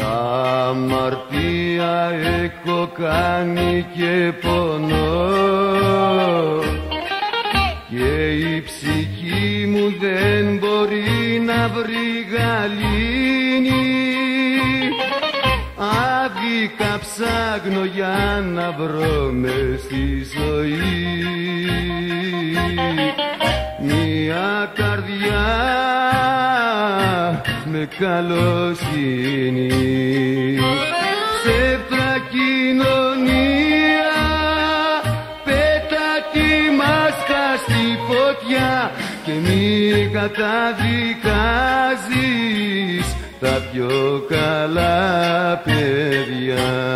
Αμαρτία έχω κάνει και πονώ. Και η ψυχή μου δεν μπορεί να βρει γαλήνη. Άδικα ψάχνω για να βρω μες στη ζωή καλοσύνη. Ψεύτρα κοινωνία πέτα τη μάσκα στη φωτιά και μη καταδικάζεις τα πιο καλά παιδιά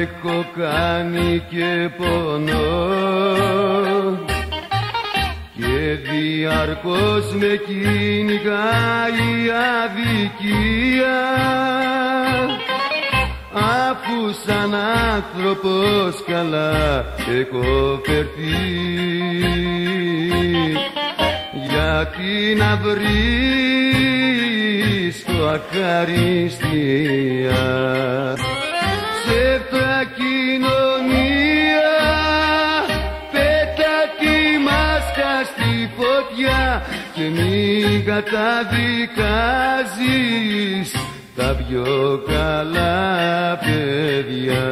αμαρτία έχω κάνει και πονώ. Και διαρκώς με κυνηγάει η αδικία. Αφού σαν άνθρωπος καλά έχω φερθεί. Γιατί να βρίσκω ακαριστία; Ψεύτρα κοινωνία. Πέτα τη μάσκα στη φωτιά και μην καταδικάζεις τα πιο καλά παιδιά